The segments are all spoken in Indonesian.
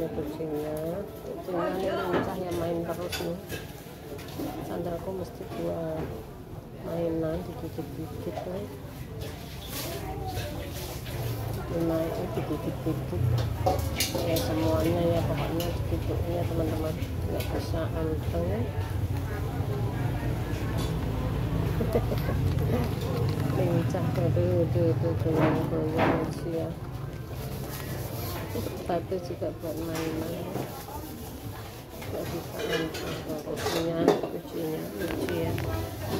ini kucingnya kucingnya ini lincah ya main terus nih sandalku mesti dua mainan digigit-gigit nih naik digigit-gigit ya semuanya ya pokoknya digigitnya teman-teman nggak bisa anteng lincah tuh tuh tuh goyang-goyang ya batu juga buat main-main nggak bisa kucingnya kucingnya. Lucu ya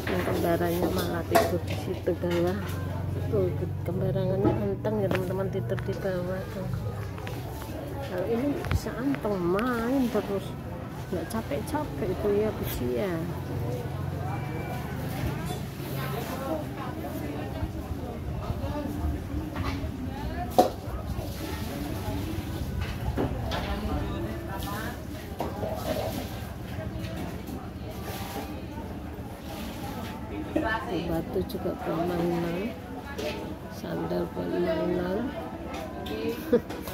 yang kembarannya malah tidur di situ bawah tuh kembarangannya anteng ya teman-teman tidur di bawah tuh. Kalau ini bisa anteng main terus. Nggak capek-capek itu ya kucing ya batu juga permainan sandal permainan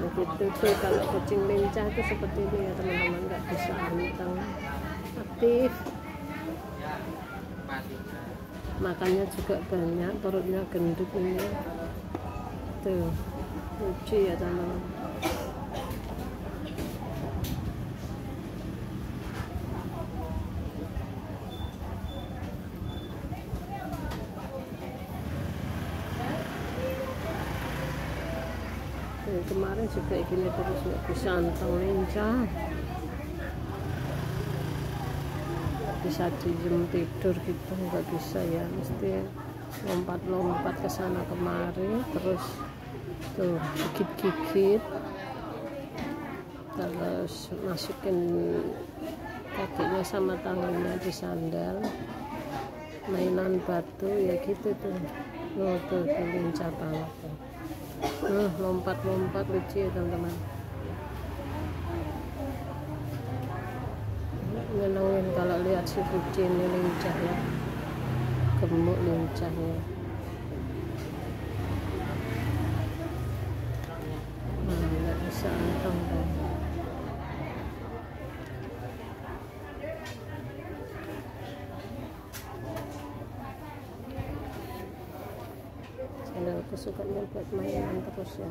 begitu tuh kalau kucing lincah itu seperti ini ya teman-teman. Nggak bisa anteng aktif. Makannya juga banyak perutnya gendut ini. Tuh lucu ya teman-teman Kemarin juga gini terus nggak bisa anteng lincah. Bisa diem tidur gitu nggak bisa ya. Mesti lompat-lompat ke sana kemari terus tuh gigit-gigit. Terus masukin kakinya sama tangannya di sandal. Mainan batu ya gitu tuh. Oh, tuh, tuh lincah banget tuh. Nah, lompat-lompat lucu ya teman-teman. Nyenengin kalau lihat si kucing ini lincah ya gemuk lincahnya nah nggak bisa anteng kan channelku sukanya buat mainan terus ya.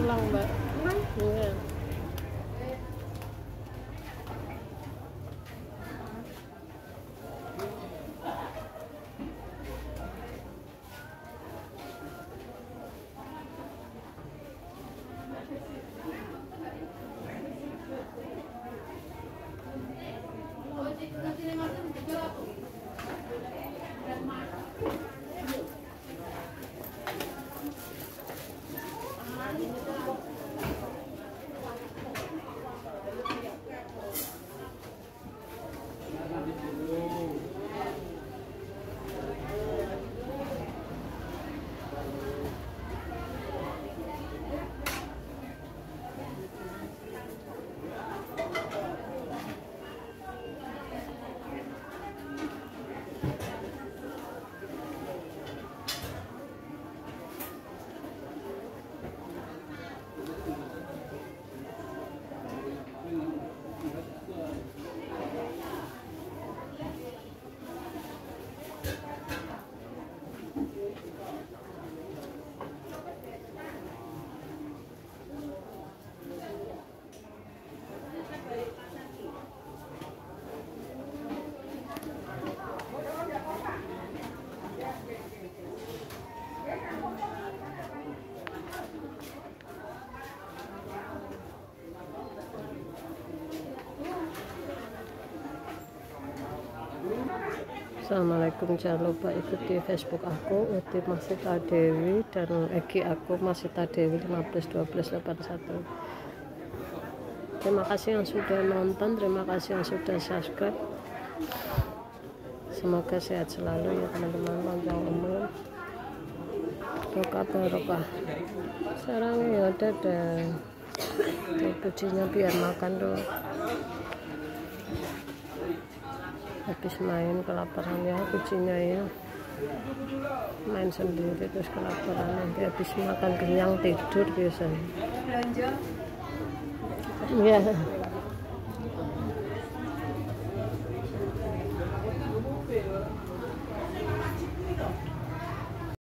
Pulang mbak. Iya Assalamualaikum. Jangan lupa ikuti Facebook aku Uti Masita Dewi dan Egi aku Masita Dewi 151281 terima kasih yang sudah nonton terima kasih yang sudah subscribe. Semoga sehat selalu ya teman-teman. Panjang umur. Barokah barokah sarangnya ya tuh kucingnya biar makan tuh habis main kelaparan ya kucingnya ya. Main sendiri terus kelaparan. Nanti habis makan kenyang tidur biasanya. Ya